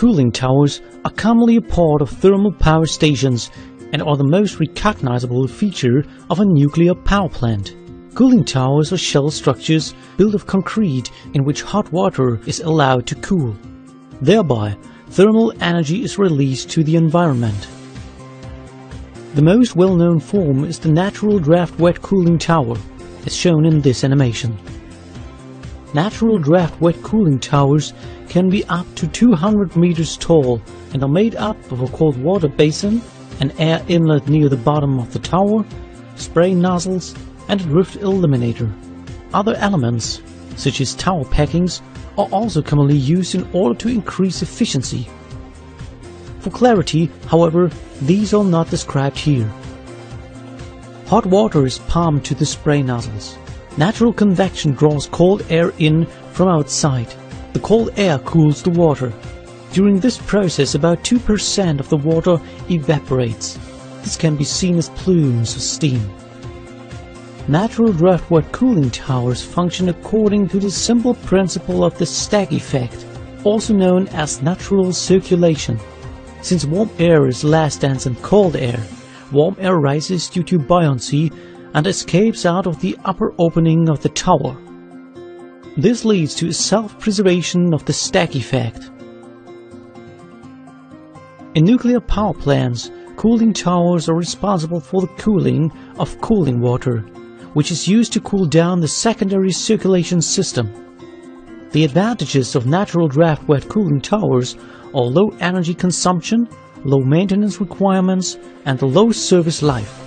Cooling towers are commonly a part of thermal power stations and are the most recognizable feature of a nuclear power plant. Cooling towers are shell structures built of concrete in which hot water is allowed to cool. Thereby, thermal energy is released to the environment. The most well-known form is the natural draft wet cooling tower, as shown in this animation. Natural draft wet cooling towers can be up to 200 meters tall and are made up of a cold water basin, an air inlet near the bottom of the tower, spray nozzles, and a drift eliminator. Other elements, such as tower packings, are also commonly used in order to increase efficiency. For clarity, however, these are not described here. Hot water is pumped to the spray nozzles. Natural convection draws cold air in from outside. The cold air cools the water. During this process about 2% of the water evaporates. This can be seen as plumes of steam. Natural draft wet cooling towers function according to the simple principle of the stack effect, also known as natural circulation. Since warm air is less dense than cold air, warm air rises due to buoyancy and escapes out of the upper opening of the tower. This leads to self-preservation of the stack effect. In nuclear power plants, cooling towers are responsible for the cooling of cooling water, which is used to cool down the secondary circulation system. The advantages of natural draft wet cooling towers are low energy consumption, low maintenance requirements, and low service life.